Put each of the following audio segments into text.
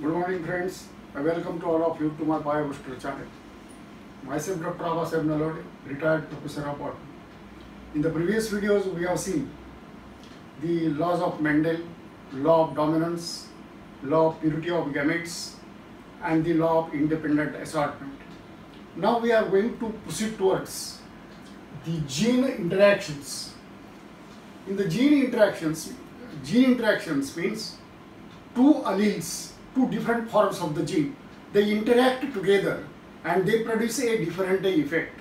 Good morning friends. I welcome to all of you to my BioBooster channel. Myself Dr. Abbas M. Retired professor of botany. In the previous videos we have seen the laws of Mendel, law of dominance, law of purity of gametes and the law of independent assortment. Now we are going to proceed towards the gene interactions. In the gene interactions, gene interactions means two alleles, two different forms of the gene, they interact together and they produce a different effect.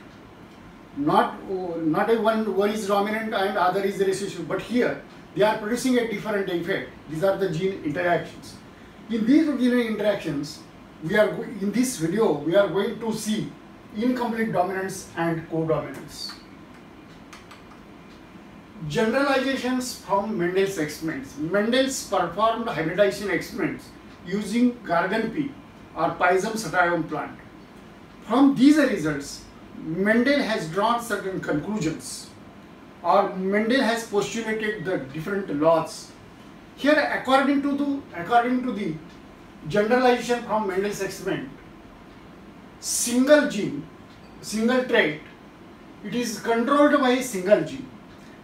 Not, not a one, one is dominant and other is recessive, but here they are producing a different effect. These are the gene interactions. In these gene interactions, we are in this video we are going to see incomplete dominance and codominance. Generalizations from Mendel's experiments. Mendel's performed hybridization experiments using garden pea or Pisum sativum plant. From these results, Mendel has drawn certain conclusions or Mendel has postulated the different laws. Here according to the according to the generalization from Mendel's experiment, single gene, single trait, it is controlled by a single gene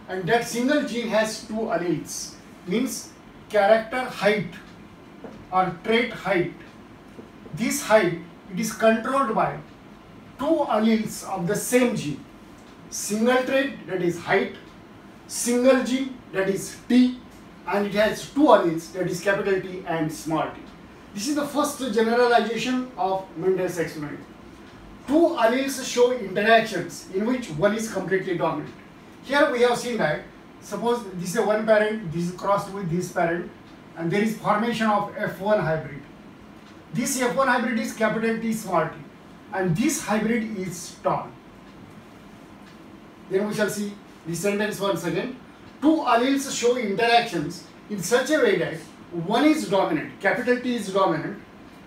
and that single gene has two alleles means character height or trait height. This height it is controlled by two alleles of the same gene. Single trait that is height, single gene that is T and it has two alleles that is capital T and small t. This is the first generalization of Mendel's experiment. Two alleles show interactions in which one is completely dominant. Here we have seen that suppose this is one parent, this is crossed with this parent and there is formation of F1 hybrid. This F1 hybrid is capital T small t and this hybrid is tall. Then we shall see the sentence once again. Two alleles show interactions in such a way that one is dominant, capital T is dominant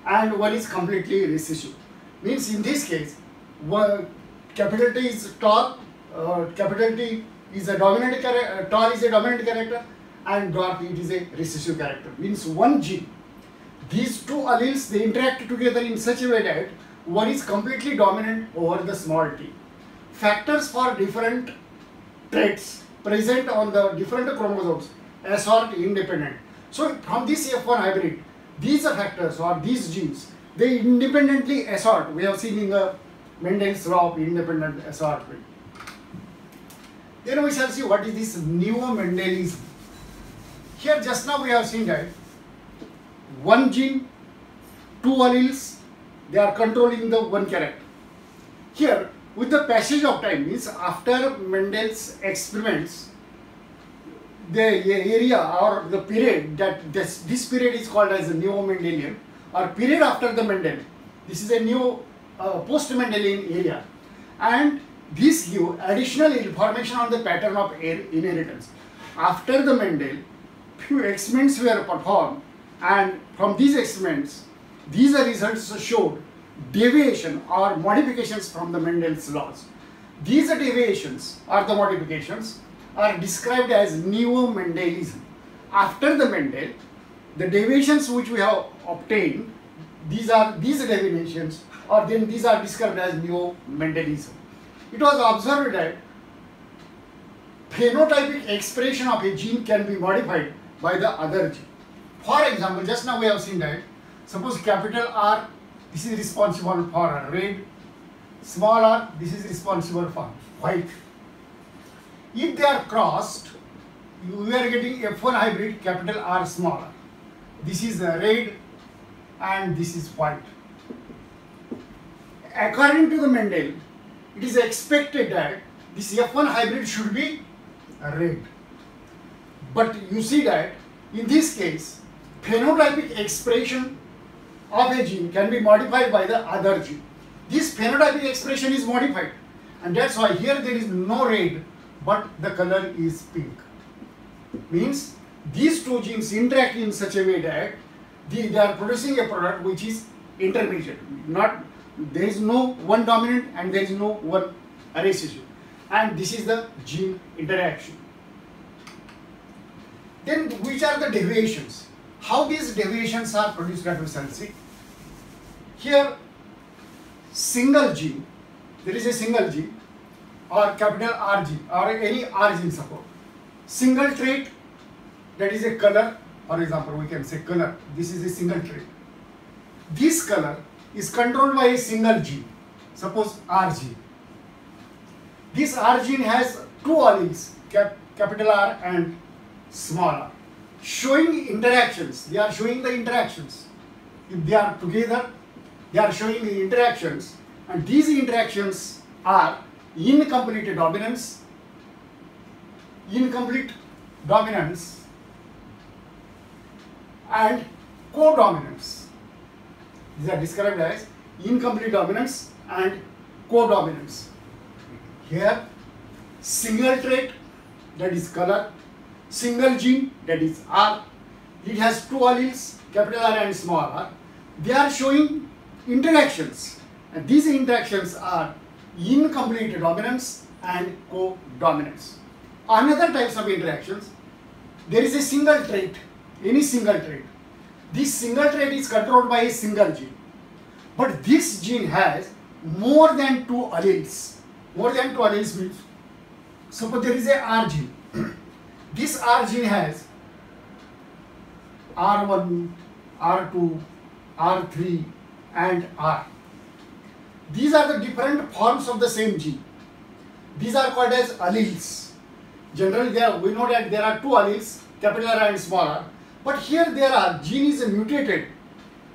and one is completely recessive. Means in this case, one, capital T is tall, uh, capital T is a dominant character, uh, tall is a dominant character and dwarf it is a recessive character. Means one gene. These two alleles they interact together in such a way that one is completely dominant over the small t. Factors for different traits present on the different chromosomes assort independent. So from this F1 hybrid, these are factors or these genes, they independently assort. We have seen in the Mendel's law of independent assortment. Then we shall see what is this neo-Mendelism. Here just now we have seen that one gene, two alleles, they are controlling the one character. Here with the passage of time means after Mendel's experiments, the area or the period that this, this period is called as a neo-Mendelian or period after the Mendel. This is a new uh, post-Mendelian area and this give additional information on the pattern of inheritance. After the Mendel, few experiments were performed and from these experiments, these are results showed deviation or modifications from the Mendel's laws. These deviations or the modifications are described as neo-Mendelism. After the Mendel, the deviations which we have obtained, these are these deviations or then these are described as neo-Mendelism. It was observed that phenotypic expression of a gene can be modified by the other gene. For example, just now we have seen that suppose capital R, this is responsible for red, small r, this is responsible for white. If they are crossed, we are getting F1 hybrid capital R small r. This is red and this is white. According to the Mendel, it is expected that this F1 hybrid should be red. But you see that in this case, phenotypic expression of a gene can be modified by the other gene. This phenotypic expression is modified and that's why here there is no red but the color is pink. Means these two genes interact in such a way that they, they are producing a product which is intermediate. Not there is no one dominant and there is no one recessive. And this is the gene interaction. Then which are the deviations? How these deviations are produced that we see. Here, single gene, there is a single gene or capital R gene or any R gene support. Single trait, that is a color, for example, we can say color. This is a single trait. This color is controlled by a single gene, suppose R gene. This R gene has two alleles, cap, capital R and small r, showing interactions. They are showing the interactions. If they are together, they are showing the interactions and these interactions are incomplete dominance, incomplete dominance and codominance. These are described as incomplete dominance and codominance. Here, single trait that is color, single gene that is R, it has two alleles, capital R and small r. They are showing interactions and these interactions are incomplete dominance and co-dominance. Another types of interactions, there is a single trait, any single trait. This single trait is controlled by a single gene. But this gene has more than two alleles. More than two alleles means, suppose there is a R gene. This R gene has R1, R2, R3 and R. These are the different forms of the same gene. These are called as alleles. Generally, there we know that there are two alleles, capital R and small r. But here there are gene is mutated.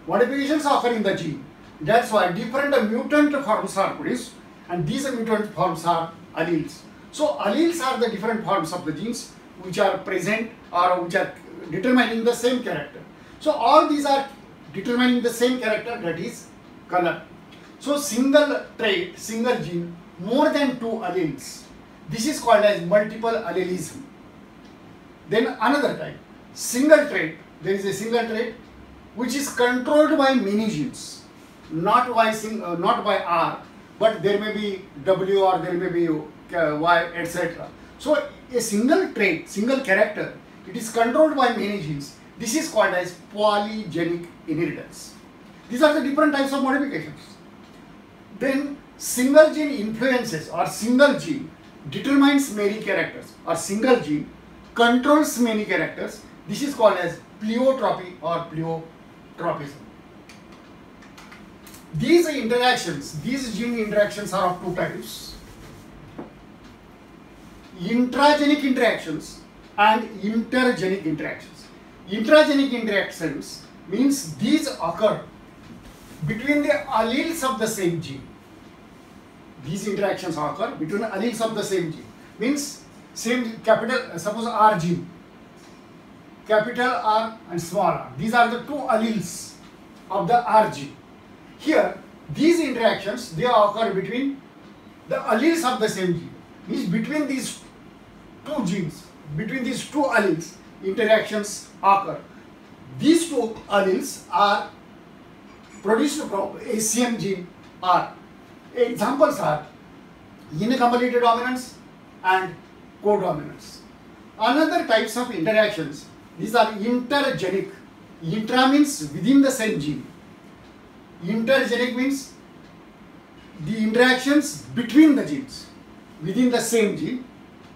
Modifications occur in the gene. That's why different mutant forms are produced, and these mutant forms are alleles. So alleles are the different forms of the genes which are present or which are determining the same character. So all these are determining the same character that is color. So single trait, single gene, more than two alleles. This is called as multiple allelism. Then another type, single trait, there is a single trait which is controlled by many genes, not by, sing, uh, not by R, but there may be W or there may be uh, Y, etc. So a single trait, single character, it is controlled by many genes. This is called as polygenic inheritance. These are the different types of modifications. Then single gene influences or single gene determines many characters or single gene controls many characters. This is called as pleiotropy or pleiotropism. These interactions, these gene interactions are of two types. Intragenic interactions and intergenic interactions. Intragenic interactions means these occur between the alleles of the same gene. These interactions occur between alleles of the same gene. Means same capital, uh, suppose R gene. Capital R and small r. These are the two alleles of the R gene. Here, these interactions, they occur between the alleles of the same gene. Means between these two genes, between these two alleles, interactions occur. These two alleles are produced from a same gene R. Examples are incomplete dominance and codominance. Another types of interactions, these are intergenic. Intra means within the same gene. Intergenic means the interactions between the genes, within the same gene.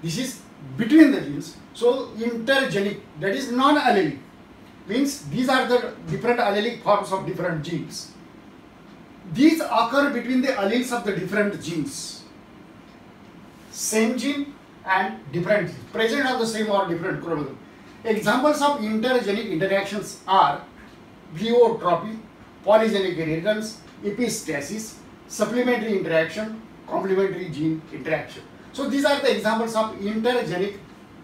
This is between the genes. So intergenic, that is non-allelic, means these are the different allelic forms of different genes. These occur between the alleles of the different genes. Same gene and different genes, present on the same or different chromosome. Examples of intergenic interactions are pleiotropy, polygenic inheritance, epistasis, supplementary interaction, complementary gene interaction. So these are the examples of intergenic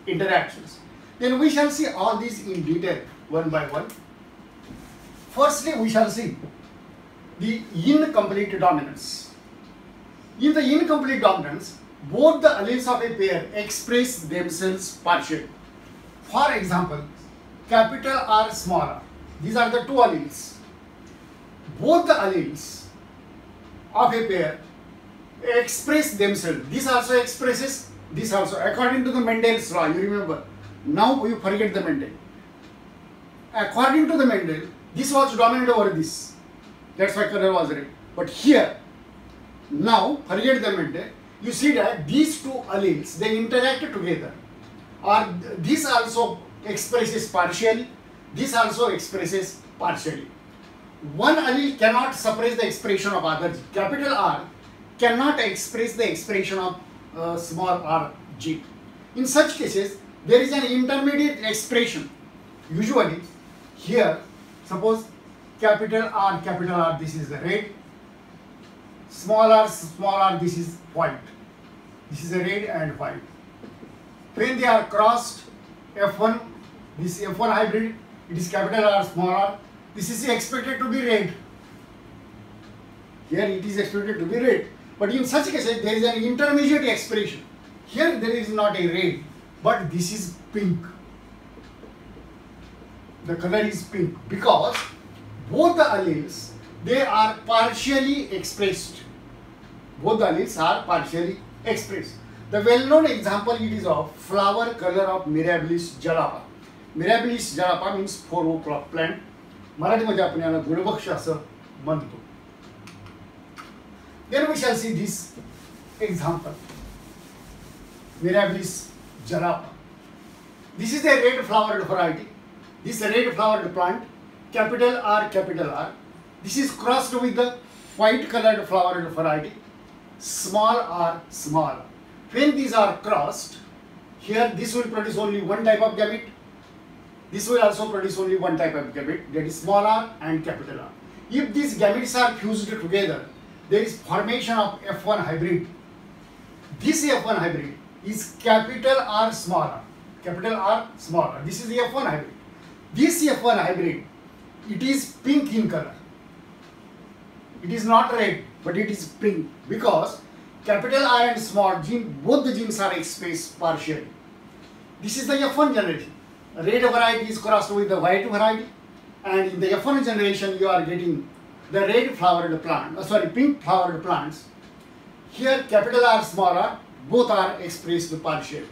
interactions. Then we shall see all these in detail one by one. Firstly, we shall see the incomplete dominance. In the incomplete dominance, both the alleles of a pair express themselves partially. For example, capital R, small. These are the two alleles. Both the alleles of a pair express themselves. This also expresses this also according to the Mendel's law. You remember. Now you forget the Mendel. according to the Mendel, this was dominant over this. That's why color was red. But here, now, forget the Mendel, you see that these two alleles, they interact together. Or this also expresses partially, this also expresses partially. One allele cannot suppress the expression of other gene. Capital R cannot express the expression of uh, small r g. In such cases, there is an intermediate expression. Usually, here, suppose capital R, capital R, this is the red, small r, small r, this is white. This is a red and white. When they are crossed, F1, this F1 hybrid, it is capital R, small r, this is expected to be red. Here it is expected to be red. But in such cases, there is an intermediate expression. Here there is not a red, but this is pink. The color is pink because both the alleles, they are partially expressed. Both the alleles are partially expressed. The well-known example it is of flower color of Mirabilis jalapa. Mirabilis jalapa means four o'clock plant. मराठीमध्ये आपण याला गुणभक्ष असं म्हणतो Then we shall see this example. Mirabilis jalapa. This is a red flowered variety. This red flowered plant, capital R, capital R. This is crossed with the white colored flowered variety, small r, small. When these are crossed, here this will produce only one type of gamete. This will also produce only one type of gamete, that is small r and capital R. If these gametes are fused together, there is formation of F1 hybrid. This F1 hybrid is capital R smaller, capital R smaller. This is the F1 hybrid. This F1 hybrid, it is pink in color. It is not red, but it is pink because capital R and small gene, both the genes are expressed partially. This is the F1 generation. Red variety is crossed with the white variety, and in the F1 generation, you are getting the red flowered plant, uh, sorry, pink flowered plants. Here, capital R, small r, both are expressed partially.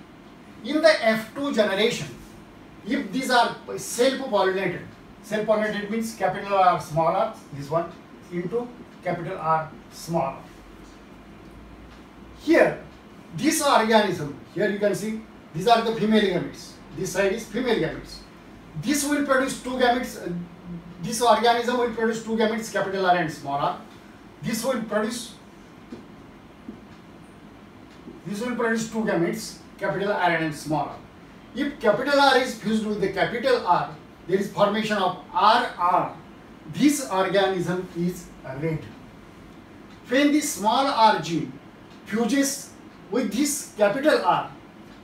In the F2 generation, if these are self-pollinated, self-pollinated means capital R, small r, this one, into capital R, small r. Here, this organism, here you can see, these are the female gametes. This side is female gametes. This will produce two gametes. This organism will produce two gametes, capital R and small r. This will produce. This will produce two gametes, capital R and small r. If capital R is fused with the capital R, there is formation of RR. This organism is red. When the small r gene fuses with this capital R,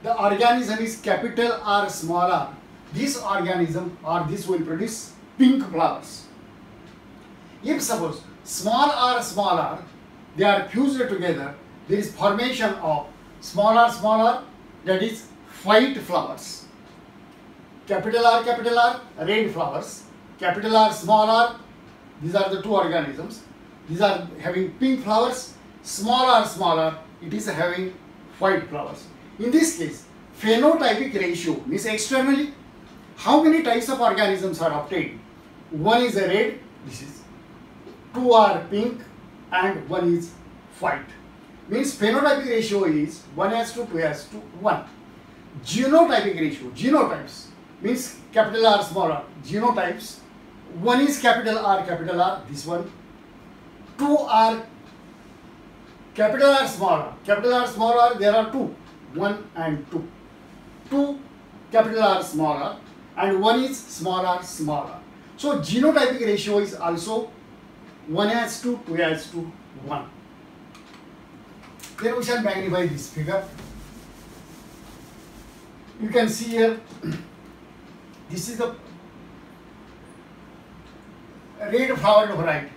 the organism is capital R small r. This organism or this will produce pink flowers. If suppose small r small r they are fused together, there is formation of small r small r that is white flowers. Capital R capital R red flowers. Capital R small r these are the two organisms. These are having pink flowers. Small r small r it is having white flowers. In this case, phenotypic ratio means externally how many types of organisms are obtained. One is a red, this is two are pink and one is white. Means phenotypic ratio is 1 has to 2 has to 1. Genotypic ratio, genotypes means capital R small r, genotypes. One is capital R capital R, this one. Two are capital R small r, capital R small r, there are two, 1 and 2. Two capital R small r and one is small r small r. So genotypic ratio is also 1 has to 2 has to 1. Then we shall magnify this figure. You can see here, this is the red flowered variety,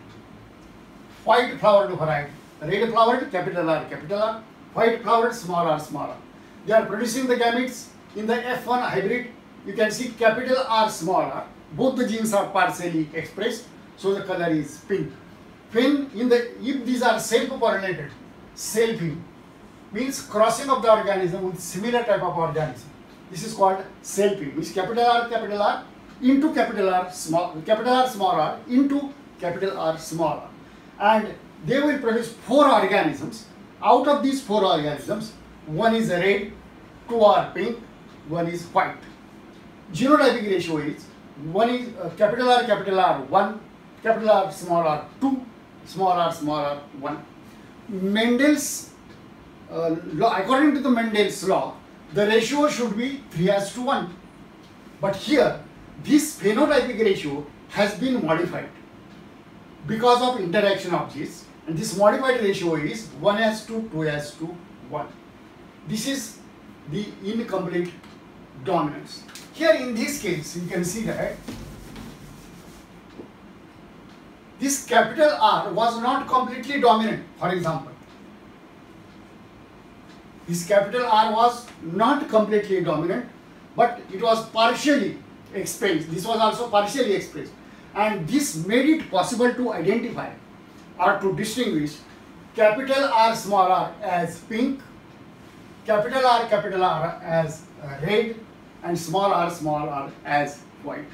white flowered variety. Red flowered capital R, capital R, white flowered small r, small r. They are producing the gametes in the F1 hybrid. You can see capital R, small r. Both the genes are partially expressed, so the color is pink. When in the if these are self-pollinated, selfing means crossing of the organism with similar type of organism. This is called selfing. Means capital R, capital R, into capital R small capital R small r into capital R small r and they will produce four organisms. Out of these four organisms, one is red, two are pink, one is white. Genotypic ratio is one is uh, capital R capital R 1, capital R small r 2, small r small r 1. Mendel's uh, law, according to the Mendel's law, the ratio should be 3 as to 1. But here, this phenotypic ratio has been modified because of interaction of this and this modified ratio is 1 as to 2 as to 1. This is the incomplete dominance. Here in this case you can see that this capital R was not completely dominant for example. This capital R was not completely dominant but it was partially expressed. This was also partially expressed and this made it possible to identify or to distinguish capital R small r as pink, capital R capital R as red and small r small r as white.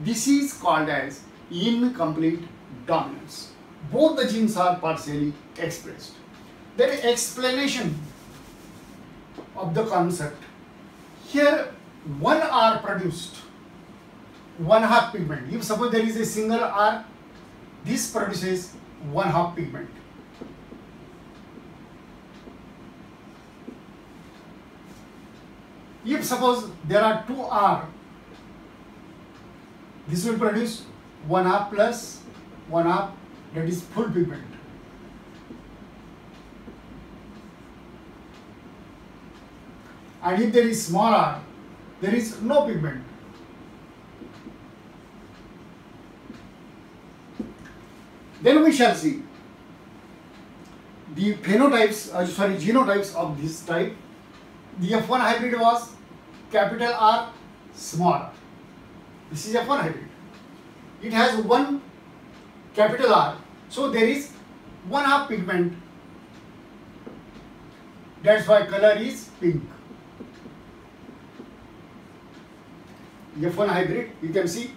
This is called as incomplete dominance. Both the genes are partially expressed. Then explanation of the concept. Here one R produced one half pigment. If suppose there is a single R, this produces one half pigment. If suppose there are two R, this will produce one R plus one R that is full pigment. And if there is small r, there is no pigment. Then we shall see the phenotypes, uh, sorry, genotypes of this type. The F1 hybrid was capital R, small. This is a one hybrid. It has one capital R, so there is one half pigment. That's why color is pink. F1 hybrid, you can see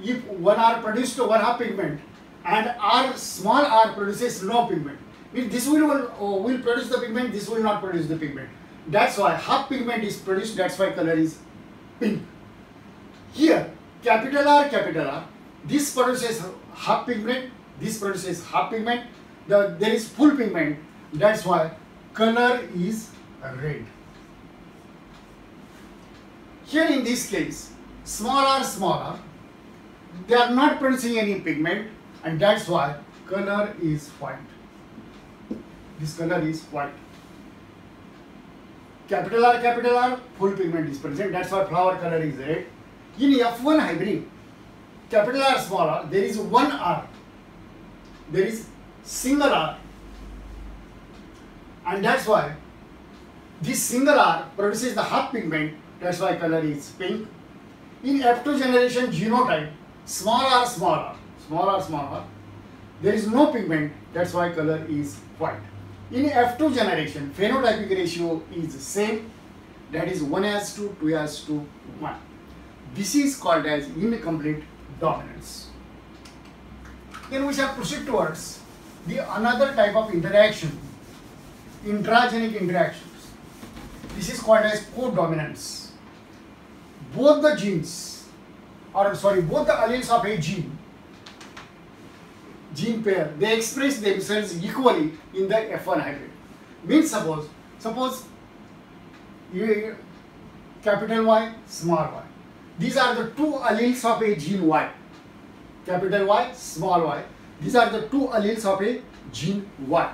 if one R produced one half pigment, and R small r produces no pigment. If this will, will, uh, will produce the pigment, this will not produce the pigment. That's why half pigment is produced, that's why color is pink. Here, capital R, capital R, this produces half pigment, this produces half pigment, the, there is full pigment, that's why color is red. Here in this case, small r, small r, they are not producing any pigment, and that's why color is white. This color is white. Capital R, capital R, full pigment is present. That's why flower color is red. In F1 hybrid, capital R, small r, there is one R. There is single R. And that's why this single R produces the half pigment. That's why color is pink. In F2 generation genotype, small r, small r, small r, small r, there is no pigment, that's why color is white. In F2 generation, phenotypic ratio is the same, that is 1 as to 2 as to 1. This is called as incomplete dominance. Then we shall proceed towards the another type of interaction, intragenic interactions. This is called as codominance. Both the genes, or sorry, both the alleles of a gene gene pair, they express themselves equally in the F1 hybrid. Means suppose, suppose you, capital Y, small y. These are the two alleles of a gene Y. Capital Y, small y. These are the two alleles of a gene Y.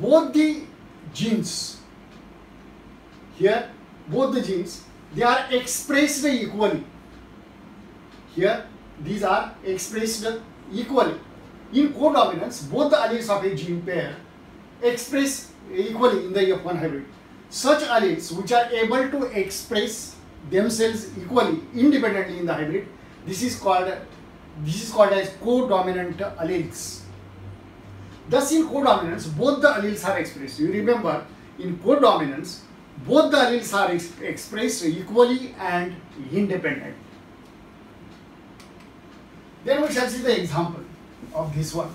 Both the genes, here, both the genes, they are expressed equally. Here, these are expressed equally. In codominance, both the alleles of a gene pair express equally in the F1 hybrid. Such alleles which are able to express themselves equally independently in the hybrid, this is called this is called as codominant alleles. Thus, in codominance, both the alleles are expressed. You remember, in codominance, both the alleles are ex expressed equally and independent. Then we shall see the example of this one.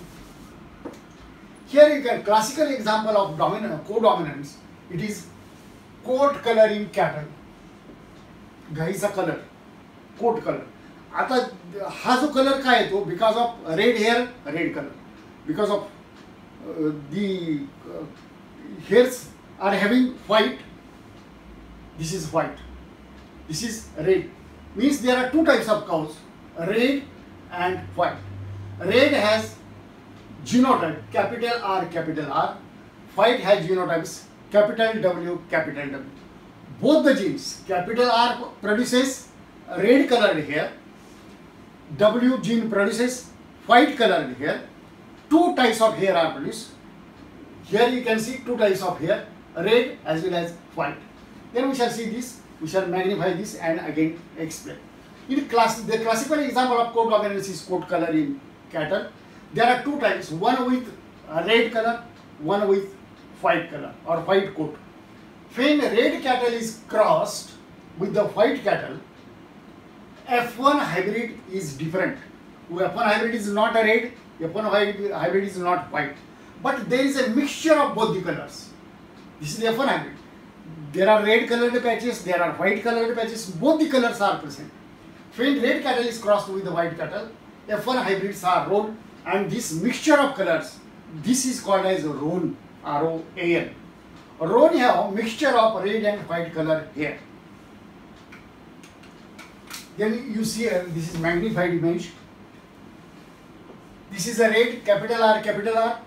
Here you can classical example of dominant co-dominance. It is coat color in cattle. गाईचा colour coat colour आता हा जो colour काय येतो because of red hair red colour because of the hairs are having white this is white this is red means there are two types of cows red and white red has genotype capital r capital r white has genotypes capital w capital w both the genes capital r produces red colored hair w gene produces white colored hair two types of hair are produced here you can see two types of hair red as well as white then we shall see this, we shall magnify this and again explain. In class, the classical example of coat dominance is coat color in cattle. There are two types, one with red color, one with white color or white coat. When red cattle is crossed with the white cattle, F1 hybrid is different. F1 hybrid is not a red, F1 hybrid is not white. But there is a mixture of both the colors. This is the F1 hybrid there are red colored patches, there are white colored patches, both the colors are present. When red cattle is crossed with the white cattle, F1 hybrids are roan and this mixture of colors, this is called as roan, R-O-A-N. Roan have mixture of red and white color here. Then you see uh, this is magnified image. This is a red capital R capital R.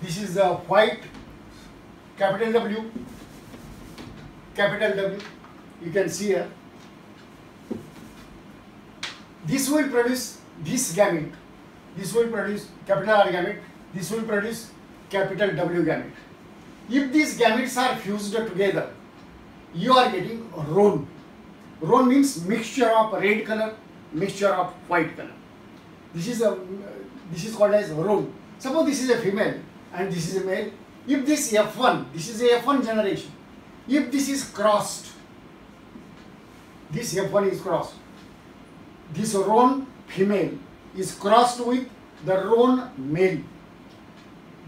This is a white capital W, capital W, you can see here. This will produce this gamete, this will produce capital R gamete, this will produce capital W gamete. If these gametes are fused together, you are getting roan. Roan means mixture of red color, mixture of white color. This is a this is called as roan. Suppose this is a female and this is a male if this F1, this is a F1 generation, if this is crossed, this F1 is crossed, this roan female is crossed with the roan male.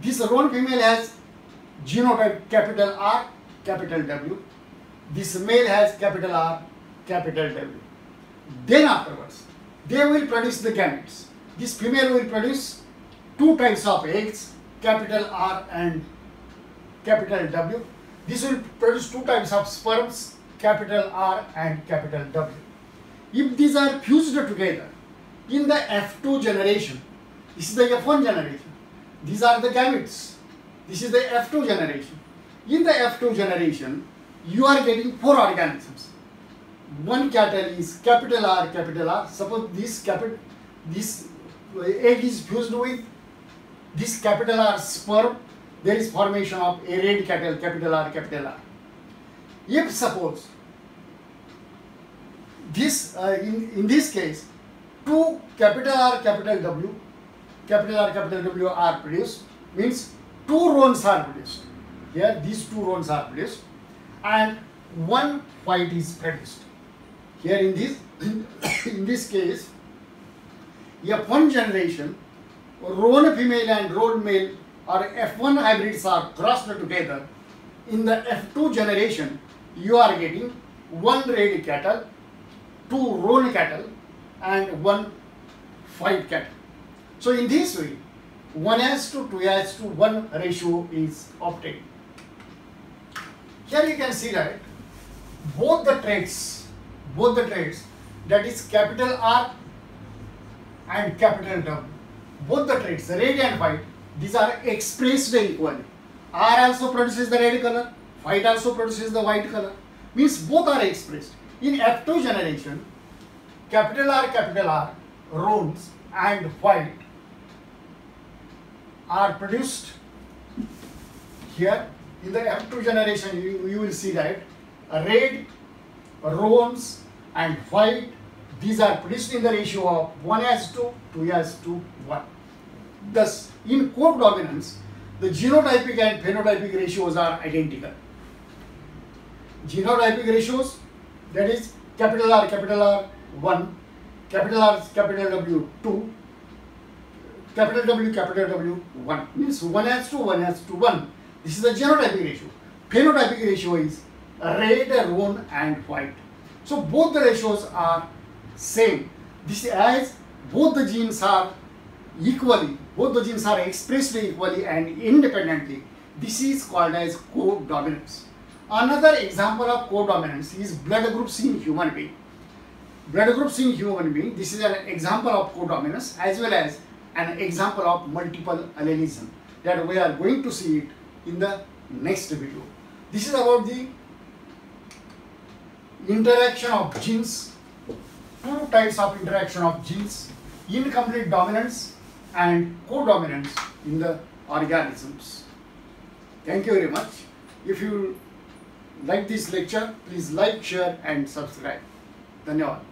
This roan female has genotype capital R, capital W. This male has capital R, capital W. Then afterwards, they will produce the gametes. This female will produce two types of eggs, capital R and capital W. This will produce two types of sperms, capital R and capital W. If these are fused together in the F2 generation, this is the F1 generation, these are the gametes, this is the F2 generation. In the F2 generation, you are getting four organisms. One cattle is capital R, capital R. Suppose this capital, this uh, egg is fused with this capital R sperm there is formation of a red cattle, capital R, capital R. If suppose this, uh, in, in this case, two capital R, capital W, capital R, capital W are produced, means two roans are produced. Here, these two roans are produced, and one white is produced. Here in this, in this case, F1 generation, roan female and roan male or F1 hybrids are crossed together, in the F2 generation, you are getting one red cattle, two roan cattle, and one white cattle. So in this way, 1 as to 2 as to 1 ratio is obtained. Here you can see that both the traits, both the traits, that is capital R and capital W, both the traits, red and white, these are expressed equally. R also produces the red color, white also produces the white color. Means both are expressed. In F2 generation, capital R, capital R, roans and white are produced here. In the F2 generation, you, you will see that red, roans and white, these are produced in the ratio of 1 as to 2 as to 1. Thus, in codominance, the genotypic and phenotypic ratios are identical. Genotypic ratios, that is capital R, capital R 1, capital R, capital W 2, capital W, capital W 1. Means 1 has to 1 has to 1. This is the genotypic ratio. Phenotypic ratio is red, roan and white. So both the ratios are same. This as both the genes are equally, both the genes are expressed equally and independently. This is called as codominance. Another example of codominance is blood groups in human being. Blood groups in human being, this is an example of codominance as well as an example of multiple allelism that we are going to see it in the next video. This is about the interaction of genes, two types of interaction of genes, incomplete dominance and codominance in the organisms. Thank you very much. If you like this lecture, please like, share and subscribe. धन्यवाद